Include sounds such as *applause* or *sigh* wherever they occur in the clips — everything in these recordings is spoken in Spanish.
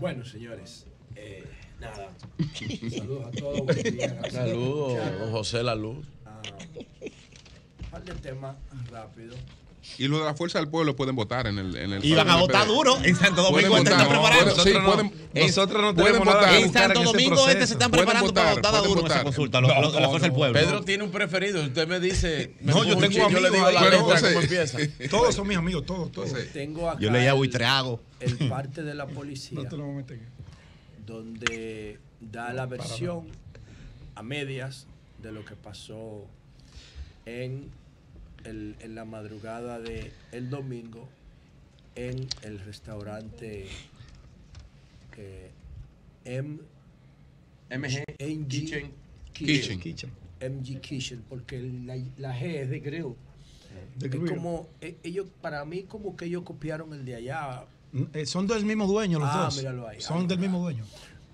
Bueno, señores, eh, nada. *laughs* Saludos a todos. Saludos, José La Luz. Ah, un par de temas rápido. Y lo de la fuerza del pueblo pueden votar en el. En el Y van a votar duro. En Santo Domingo este se está votar, preparando. pueden- sí, Nosotros no- pueden- en- nosotros no pueden tenemos votar. En Santo Domingo proceso. este se están preparando para votar, votar duro en esa votar. consulta. Lo, lo de la fuerza del pueblo. Pedro tiene un preferido. Usted me dice. me No, yo tengo chip, Yo le amigos digo la Bueno, letra, José. cómo empieza. *laughs* Todos son mis amigos, todos, todos. Tengo acá Yo leía el- Buitriago. El *laughs* parte de la policía. No te lo voy a meter. donde da la versión a medias de lo que pasó en, el- en la madrugada del el domingo en el restaurante eh, M, MG MG Kitchen. Kitchen. Kitchen. MG Kitchen, porque la, la G es de grill. De Es como, eh, ellos, para mí, como que ellos copiaron el de allá. Eh, Son del mismo dueño los Ah, dos. míralo ahí. Son Ah, del mismo dueño.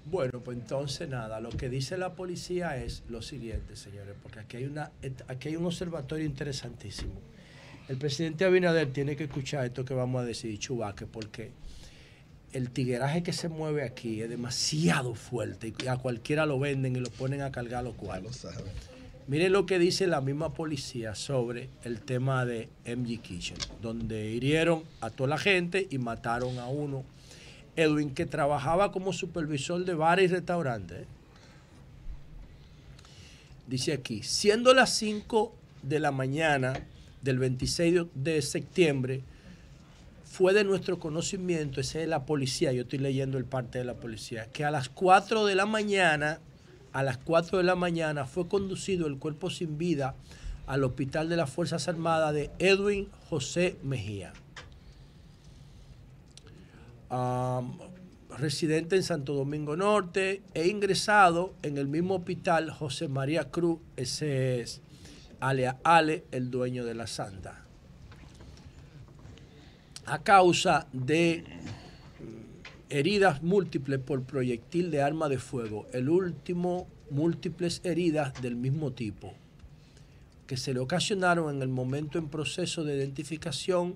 Bueno, pues entonces nada, lo que dice la policía es lo siguiente, señores, porque aquí hay, una, aquí hay un observatorio interesantísimo. El presidente Abinader tiene que escuchar esto que vamos a decir, Chubaque, porque el tigueraje que se mueve aquí es demasiado fuerte y a cualquiera lo venden y lo ponen a cargar los cuartos. Miren lo que dice la misma policía sobre el tema de MG Kitchen, donde hirieron a toda la gente y mataron a uno, Edwin, que trabajaba como supervisor de bares y restaurantes. Dice aquí, siendo las 5 de la mañana del 26 de- septiembre, fue de nuestro conocimiento, esa es la policía, yo estoy leyendo el parte de la policía, que a las 4 de la mañana, a las 4 de la mañana fue conducido el cuerpo sin vida al hospital de las Fuerzas Armadas de Edwin José Mejía. Residente en Santo Domingo Norte e ingresado en el mismo hospital José María Cruz, ese es Ale Ale, el dueño de la Santa a causa de mm, heridas múltiples por proyectil de arma de fuego. El último, múltiples heridas del mismo tipo, que se le ocasionaron en el momento en proceso de identificación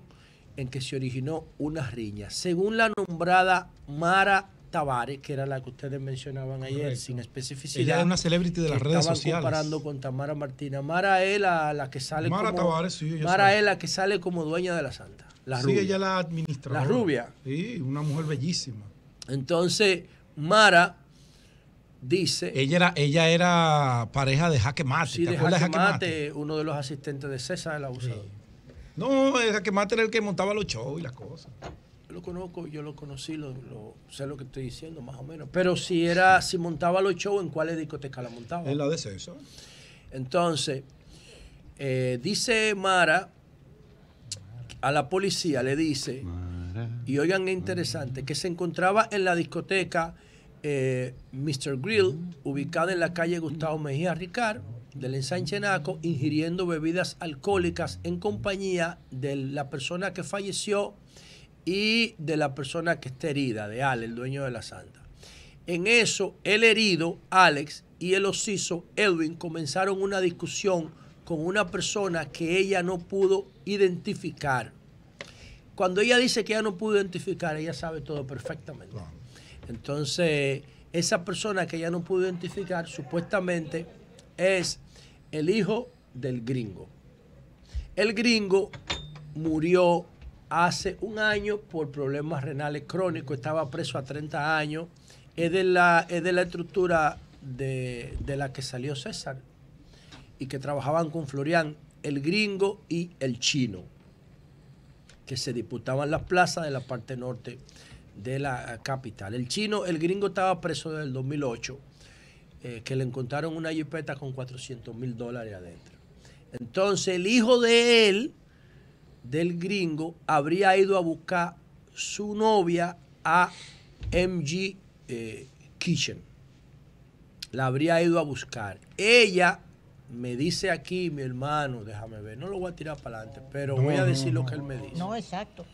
en que se originó una riña. Según la nombrada Mara Tavares, que era la que ustedes mencionaban ayer, Correcto. sin especificidad. Ella es una celebrity de las redes estaban sociales. comparando con Tamara Martina. Mara es la, la que sale Mara como... Tavares, sí, Mara sabe. es la que sale como dueña de la Santa. La sí, rubia. ella la administradora. La rubia. Sí, una mujer bellísima. Entonces, Mara dice... Ella era, ella era pareja de Jaque Mate. Sí, ¿Te de Jaque Mate, Mate? uno de los asistentes de César, el abusador. No, el Jaque Mate era el que montaba los shows y las cosas. Yo lo conozco, yo lo conocí, lo, lo- sé lo que estoy diciendo, más o menos. Pero si era, si montaba los shows, ¿en cuáles discotecas la montaba? En la de César. Entonces, eh, dice Mara a la policía, le dice, y oigan qué interesante, que se encontraba en la discoteca eh, Mr. Grill, ubicada en la calle Gustavo Mejía Ricard, del ensanche Naco, ingiriendo bebidas alcohólicas en compañía de la persona que falleció y de la persona que está herida, de Ale, el dueño de la santa. En eso, el herido, Alex, y el osiso, Edwin, comenzaron una discusión con una persona que ella no pudo identificar. Cuando ella dice que ella no pudo identificar, ella sabe todo perfectamente. Entonces, esa persona que ella no pudo identificar, supuestamente, es el hijo del gringo. El gringo murió hace un año por problemas renales crónicos, estaba preso a 30 años, es de la, es de la estructura de, de la que salió César y que trabajaban con Florian, el gringo y el chino, que se disputaban las plazas de la parte norte de la capital. El chino, el gringo estaba preso desde el 2008, eh, que le encontraron una jipeta con 400 mil dólares adentro. Entonces el hijo de él, del gringo, habría ido a buscar su novia a MG eh, Kitchen. La habría ido a buscar. Ella me dice aquí, mi hermano, déjame ver, no lo voy a tirar para adelante, pero No, voy a no, decir lo que él me dice. No, exacto.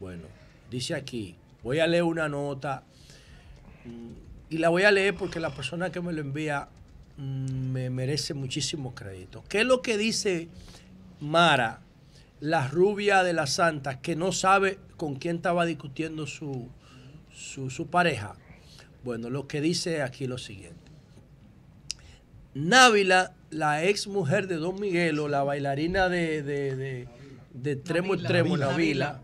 Bueno, dice aquí, voy a leer una nota y la voy a leer porque la persona que me lo envía mm, me merece muchísimo crédito. ¿Qué es lo que dice Mara, la rubia de la santa, que no sabe con quién estaba discutiendo su, su, su pareja. Bueno, lo que dice aquí lo siguiente. Návila, la ex mujer de Don Miguelo, la bailarina de, de, de, de extremo, Navila,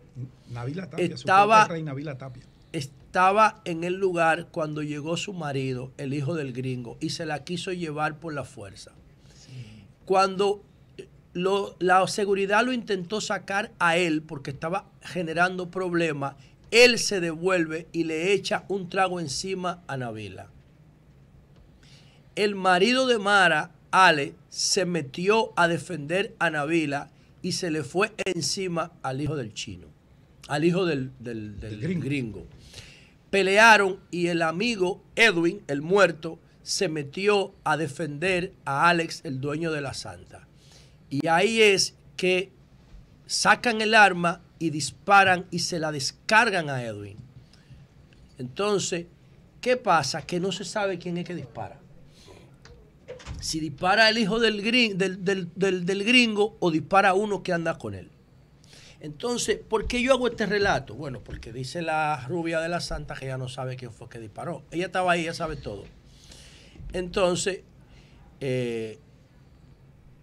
Navila Tapia, Estaba- su reina Navila Tapia. Estaba en el lugar cuando llegó su marido, el hijo del gringo, y se la quiso llevar por la fuerza. Cuando eh, la seguridad lo intentó sacar a él porque estaba generando problemas, él se devuelve y le echa un trago encima a Navila. El marido de Mara, Ale, se metió a defender a Navila y se le fue encima al hijo del chino, al hijo del, del- del gringo. gringo. Pelearon y el amigo Edwin, el muerto, se metió a defender a Alex, el dueño de la santa. Y ahí es que sacan el arma y disparan y se la descargan a Edwin. Entonces, ¿qué pasa? Que no se sabe quién es que dispara. Si dispara el hijo del, grin- del, del- del- del gringo o dispara uno que anda con él. Entonces, ¿por qué yo hago este relato? Bueno, porque dice la rubia de la santa que ella no sabe quién fue que disparó. Ella estaba ahí, ella sabe todo. Entonces, eh,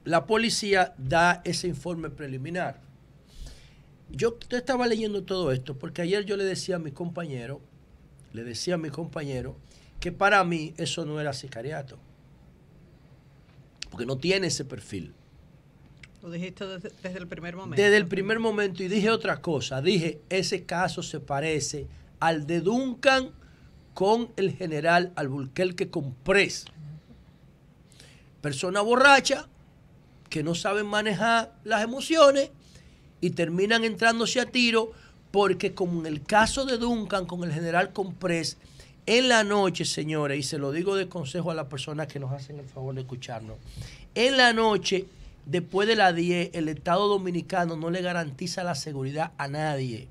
la policía da ese informe preliminar. Yo estaba leyendo todo esto porque ayer yo le decía a mi compañero, le decía a mi compañero que para mí eso no era sicariato. Porque no tiene ese perfil. Lo dijiste desde, el primer momento. Desde el primer momento y dije otra cosa. Dije, ese caso se parece al de Duncan con el general Alburquerque Comprés. Persona borracha que no saben manejar las emociones y terminan entrándose a tiro porque como en el caso de Duncan con el general Comprés, en la noche, señores, y se lo digo de consejo a las personas que nos hacen el favor de escucharnos, en la noche, después de las 10, el Estado Dominicano no le garantiza la seguridad a nadie.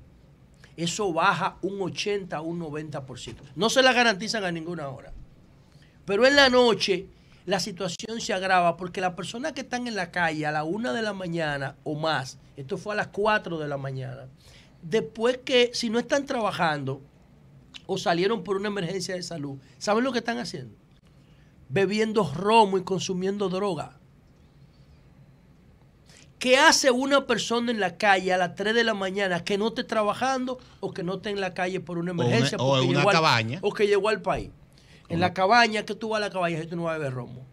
Eso baja un 80 a un 90%. No se la garantizan a ninguna hora. Pero en la noche la situación se agrava porque las personas que están en la calle a la una de la mañana o más, esto fue a las 4 de la mañana, después que si no están trabajando o salieron por una emergencia de salud, ¿saben lo que están haciendo? Bebiendo romo y consumiendo droga. ¿Qué hace una persona en la calle a las 3 de la mañana que no esté trabajando o que no esté en la calle por una emergencia? o en una llegó al- cabaña. o que llegó al país. En la cabaña, que tú vas a la cabaña y tú no vas a beber romo.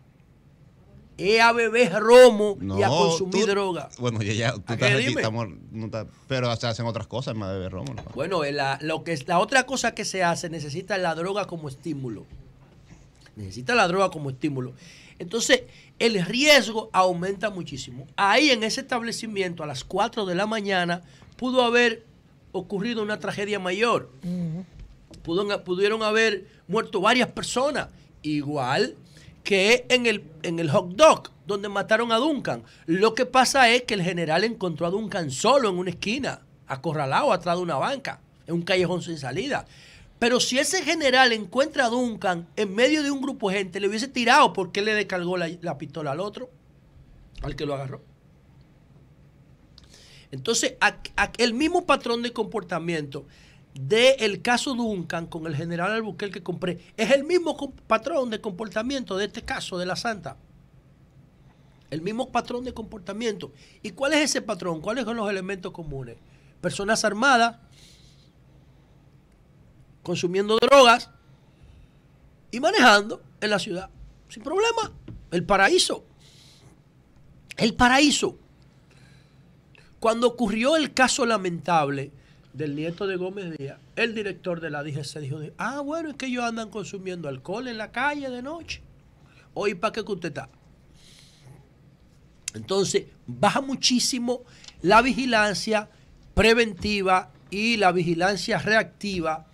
Es a beber romo y a consumir tú- droga. Bueno, ya, ya, tú ¿A estás aquí, estamos, no pero se hacen otras cosas más de beber romo. ¿no? Bueno, la, lo que la otra cosa que se hace necesita la droga como estímulo. Necesita la droga como estímulo. Entonces, el riesgo aumenta muchísimo. Ahí en ese establecimiento, a las 4 de la mañana, pudo haber ocurrido una tragedia mayor. Pudieron haber muerto varias personas. Igual que en el, en el hot dog, donde mataron a Duncan. Lo que pasa es que el general encontró a Duncan solo en una esquina, acorralado atrás de una banca, en un callejón sin salida. Pero si ese general encuentra a Duncan en medio de un grupo de gente, le hubiese tirado porque le descargó la, la pistola al otro, al que lo agarró. Entonces, el mismo patrón de comportamiento del caso Duncan con el general Albuquerque que compré es el mismo patrón de comportamiento de este caso de la Santa. El mismo patrón de comportamiento. ¿Y cuál es ese patrón? ¿Cuáles son los elementos comunes? Personas armadas, consumiendo drogas y manejando en la ciudad. Sin problema. El paraíso. El paraíso. Cuando ocurrió el caso lamentable del nieto de Gómez Díaz, el director de la DGC dijo, ah, bueno, es que ellos andan consumiendo alcohol en la calle de noche. Hoy, ¿para qué que usted está? Entonces, baja muchísimo la vigilancia preventiva y la vigilancia reactiva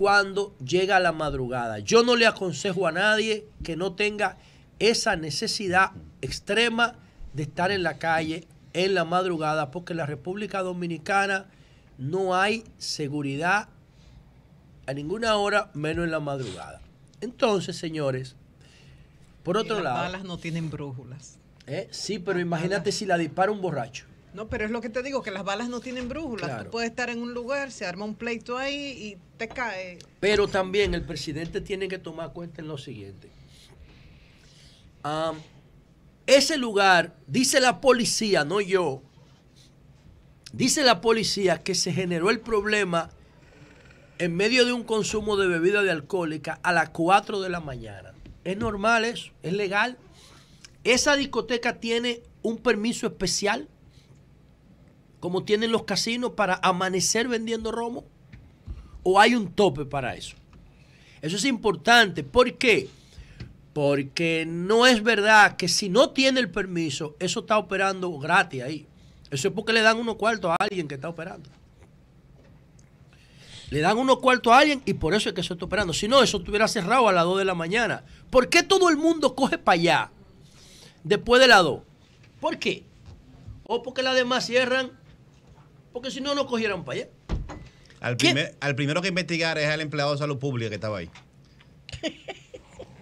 cuando llega la madrugada. Yo no le aconsejo a nadie que no tenga esa necesidad extrema de estar en la calle en la madrugada, porque en la República Dominicana no hay seguridad a ninguna hora, menos en la madrugada. Entonces, señores, por Y otro las lado, balas no tienen brújulas. ¿eh? sí, pero imagínate si la dispara un borracho. No, pero es lo que te digo, que las balas no tienen brújula. Claro. Tú puedes estar en un lugar, se arma un pleito ahí y te cae. Pero también el presidente tiene que tomar cuenta en lo siguiente. Ese lugar, dice la policía, no yo, dice la policía que se generó el problema en medio de un consumo de bebida de alcohólica a las 4 de la mañana. Es normal eso, es legal. Esa discoteca tiene un permiso especial, como tienen los casinos, para amanecer vendiendo romo. ¿O hay un tope para eso? Eso es importante. ¿Por qué? Porque no es verdad que si no tiene el permiso, eso está operando gratis ahí. Eso es porque le dan unos cuartos a alguien que está operando. Le dan unos cuartos a alguien y por eso es que eso está operando. Si no, eso estuviera cerrado a las 2 de la mañana. ¿Por qué todo el mundo coge para allá después de las 2? ¿Por qué? O porque las demás cierran. Porque si no, no cogieran para allá. Al, al primero que investigar es al empleado de salud pública que estaba ahí.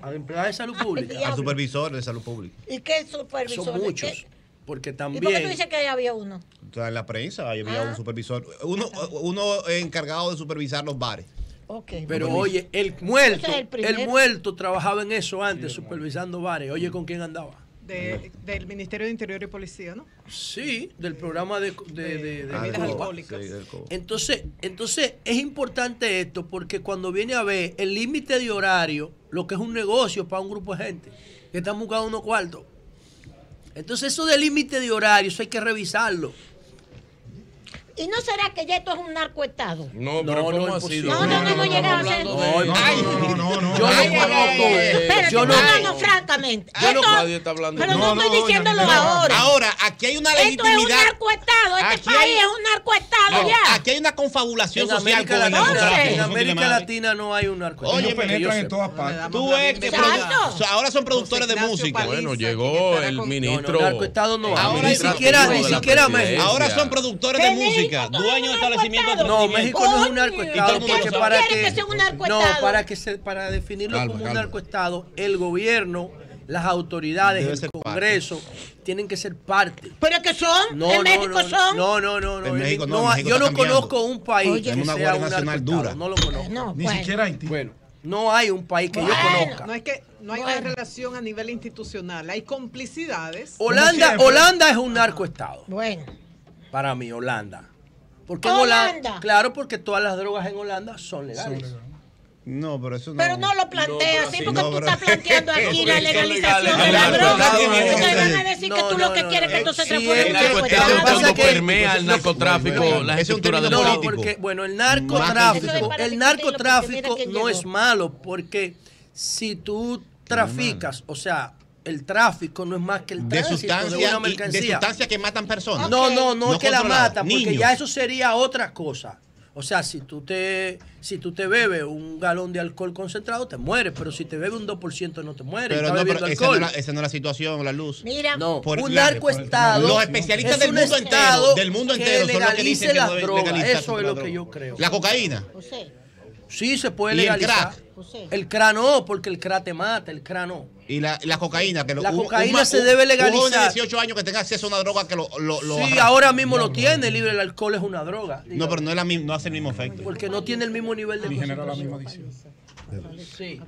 Al empleado de salud pública. Al supervisor de salud pública. ¿Y qué supervisor? Son muchos. ¿Qué? Porque ¿Y por qué tú también. dices que ahí había uno? En la prensa ahí había Ah. un supervisor. Uno, uno encargado de supervisar los bares. Ok. Pero oye, el muerto, el muerto trabajaba en eso antes, supervisando bares. Oye, ¿con quién andaba? De- del Ministerio de Interior y Policía, ¿no? Sí, del programa de, de, de- de Ah, Bebidas alcohólicas. Sí. Entonces, entonces es importante esto porque cuando viene a ver el límite de horario, lo que es un negocio para un grupo de gente que están buscando unos cuartos. Entonces eso del límite de horario, eso hay que revisarlo. ¿Y no será que ya esto es un narcoestado? No, No, pero no, ¿cómo ha imposible. sido? No, no, no, no a ser. No, no, No, no, no. Yo no conozco. yo no, no, no, no, francamente. Yo no- Esto- nadie está hablando. Pero no, No, no, estoy diciéndolo ahora. Ahora, aquí hay una Esto es un legitimidad. narcoestado. Este Aquí país hay- es un narcoestado No, ya. aquí hay una confabulación en social América, con el Latina, narcotráfico. en narcotráfico. América Latina no hay un narco. Oye, penetran en todas partes. Tú ves que ahora son productores de música. Bueno, llegó el ministro. No. Ahora ni es siquiera, ni siquiera México. Ahora son productores de música, dueños de es establecimientos. No, México no es un narcoestado ¿Y tú porque para que que sea un no para que se para definirlo como un narcoestado, el gobierno, las autoridades, Debe el parte. Congreso tienen que ser parte. ¿Pero es que son? No, ¿En no, México no, son? No, no, no, no. En México no, no, México yo no conozco un país Oye. que una sea un Nacional dura. No lo conozco. No, Ni bueno. siquiera Haití. Bueno, no hay un país que yo conozca. No es que no hay Bueno. una relación a nivel institucional, hay complicidades. Holanda. Holanda es un narcoestado. Bueno. Para mí, Holanda. ¿Por qué en Holanda. Holanda? Claro, porque todas las drogas en Holanda son legales. No, pero eso no. Pero no lo plantea así porque no, tú pero- estás planteando *laughs* aquí la legalización de la droga. Ustedes van a decir que tú no, lo que no, quieres es que esto se Sí, transforme en que- permea el narcotráfico, Bueno, las ese es un estructuras de político. porque, bueno, el narcotráfico, el narcotráfico no es malo, porque si tú traficas, o sea, el tráfico no es más que el de tránsito de sustancias una y- de mercancía. sustancias que matan personas. No, no, no, No es que la matan, porque niños. ya eso sería otra cosa. O sea, si tú te si tú te bebes un galón de alcohol concentrado, te mueres, pero si te bebes un 2% no te mueres. Pero no, esa no, alcohol. es la, esa no es la situación, la luz. Mira, No, Por un narcoestado. Los especialistas es del un mundo estado entero, del mundo que entero, son los que dicen que las no drogas. legalizarse Eso es lo que yo creo. La cocaína. José, Sí, se puede ¿Y el legalizar. crack? José. El crack no, porque el crack te mata, el crack no. Y la, la cocaína. Que lo- La un- un cocaína ma- se un- debe Un joven de legalizar. 18 años que tenga acceso a una droga que lo. lo, lo Sí, arrastra. ahora mismo lo tiene, libre el alcohol es una droga. No, pero no, es la, no hace el mismo efecto. Porque no tiene el mismo nivel de Ni genera la misma adicción. Sí.